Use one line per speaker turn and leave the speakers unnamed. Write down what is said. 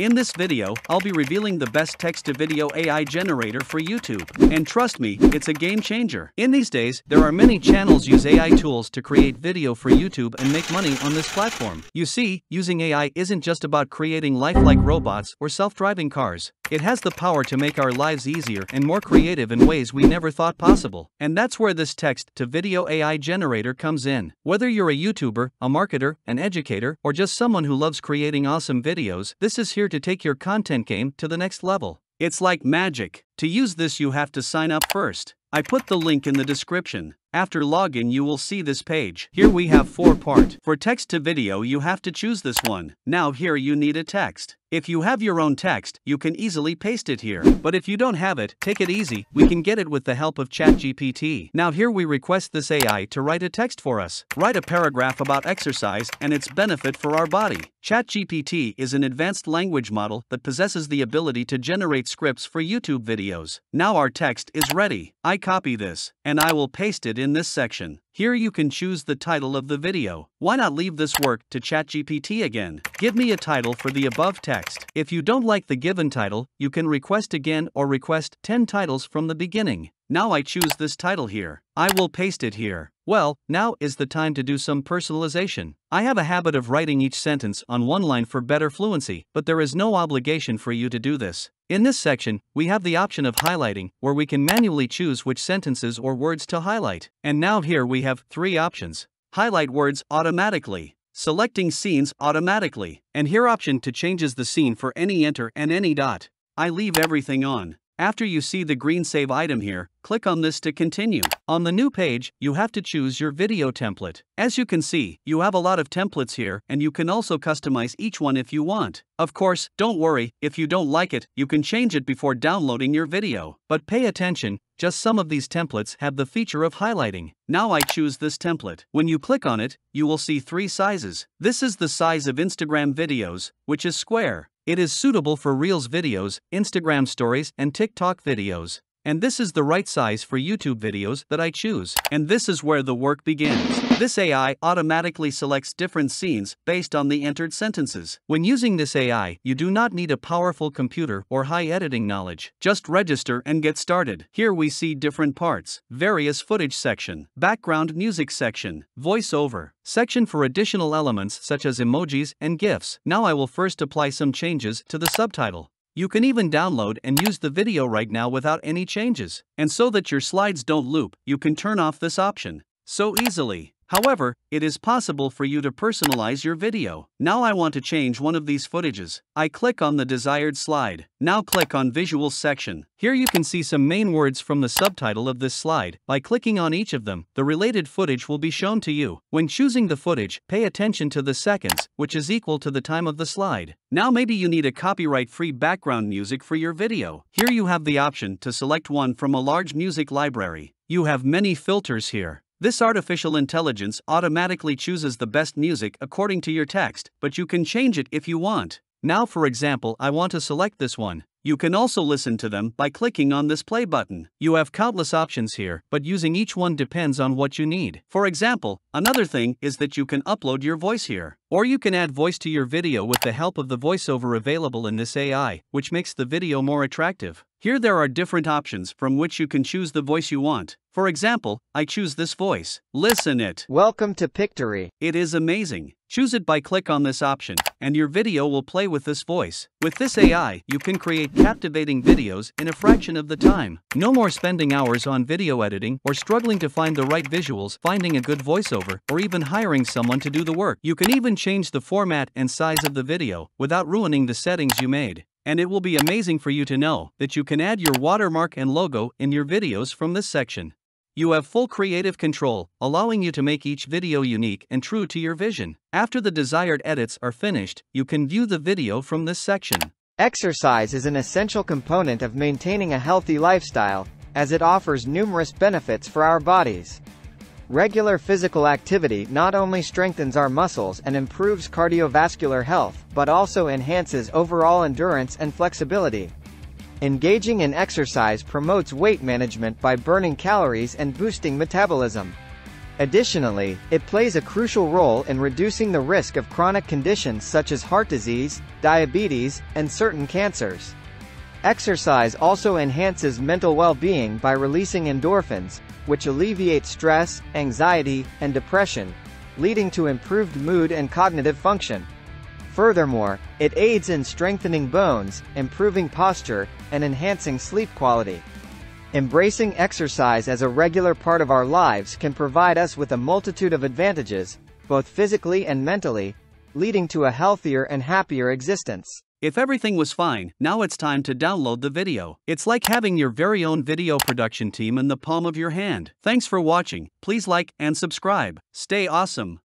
In this video, I'll be revealing the best text-to-video AI generator for YouTube. And trust me, it's a game changer. In these days, there are many channels use AI tools to create video for YouTube and make money on this platform. You see, using AI isn't just about creating lifelike robots or self-driving cars. It has the power to make our lives easier and more creative in ways we never thought possible. And that's where this text to video AI generator comes in. Whether you're a YouTuber, a marketer, an educator, or just someone who loves creating awesome videos, this is here to take your content game to the next level. It's like magic. To use this, you have to sign up first. I put the link in the description. After login you will see this page. Here we have 4 part. For text to video you have to choose this one. Now here you need a text. If you have your own text, you can easily paste it here. But if you don't have it, take it easy, we can get it with the help of ChatGPT. Now here we request this AI to write a text for us. Write a paragraph about exercise and its benefit for our body. ChatGPT is an advanced language model that possesses the ability to generate scripts for YouTube videos. Now our text is ready. I copy this, and I will paste it in this section. Here you can choose the title of the video. Why not leave this work to ChatGPT again? Give me a title for the above text. If you don't like the given title, you can request again or request 10 titles from the beginning. Now I choose this title here. I will paste it here. Well, now is the time to do some personalization. I have a habit of writing each sentence on one line for better fluency, but there is no obligation for you to do this. In this section, we have the option of highlighting, where we can manually choose which sentences or words to highlight. And now here we have three options. Highlight words automatically, selecting scenes automatically, and here option to changes the scene for any enter and any dot. I leave everything on. After you see the green save item here, click on this to continue. On the new page, you have to choose your video template. As you can see, you have a lot of templates here and you can also customize each one if you want. Of course, don't worry, if you don't like it, you can change it before downloading your video. But pay attention, just some of these templates have the feature of highlighting. Now I choose this template. When you click on it, you will see three sizes. This is the size of Instagram videos, which is square. It is suitable for Reels videos, Instagram stories, and TikTok videos. And this is the right size for YouTube videos that I choose. And this is where the work begins. This AI automatically selects different scenes based on the entered sentences. When using this AI, you do not need a powerful computer or high editing knowledge. Just register and get started. Here we see different parts. Various footage section, background music section, voiceover, section for additional elements such as emojis and GIFs. Now I will first apply some changes to the subtitle. You can even download and use the video right now without any changes. And so that your slides don't loop, you can turn off this option. So easily. However, it is possible for you to personalize your video. Now I want to change one of these footages. I click on the desired slide. Now click on Visuals section. Here you can see some main words from the subtitle of this slide. By clicking on each of them, the related footage will be shown to you. When choosing the footage, pay attention to the seconds, which is equal to the time of the slide. Now maybe you need a copyright-free background music for your video. Here you have the option to select one from a large music library. You have many filters here. This artificial intelligence automatically chooses the best music according to your text, but you can change it if you want. Now, for example, I want to select this one. You can also listen to them by clicking on this play button. You have countless options here, but using each one depends on what you need. For example, another thing is that you can upload your voice here. Or you can add voice to your video with the help of the voiceover available in this AI, which makes the video more attractive. Here there are different options from which you can choose the voice you want. For example, I choose this voice. Listen it.
Welcome to Pictory.
It is amazing. Choose it by click on this option, and your video will play with this voice. With this AI, you can create captivating videos in a fraction of the time. No more spending hours on video editing or struggling to find the right visuals, finding a good voiceover, or even hiring someone to do the work. You can even change the format and size of the video without ruining the settings you made. And it will be amazing for you to know that you can add your watermark and logo in your videos from this section. You have full creative control, allowing you to make each video unique and true to your vision. After the desired edits are finished, you can view the video from this section.
Exercise is an essential component of maintaining a healthy lifestyle, as it offers numerous benefits for our bodies. Regular physical activity not only strengthens our muscles and improves cardiovascular health, but also enhances overall endurance and flexibility. Engaging in exercise promotes weight management by burning calories and boosting metabolism. Additionally, it plays a crucial role in reducing the risk of chronic conditions such as heart disease, diabetes, and certain cancers. Exercise also enhances mental well-being by releasing endorphins, which alleviate stress, anxiety, and depression, leading to improved mood and cognitive function. Furthermore, it aids in strengthening bones, improving posture, and enhancing sleep quality. Embracing exercise as a regular part of our lives can provide us with a multitude of advantages, both physically and mentally, leading to a healthier and happier existence.
If everything was fine, now it's time to download the video. It's like having your very own video production team in the palm of your hand. Thanks for watching. Please like and subscribe. Stay awesome.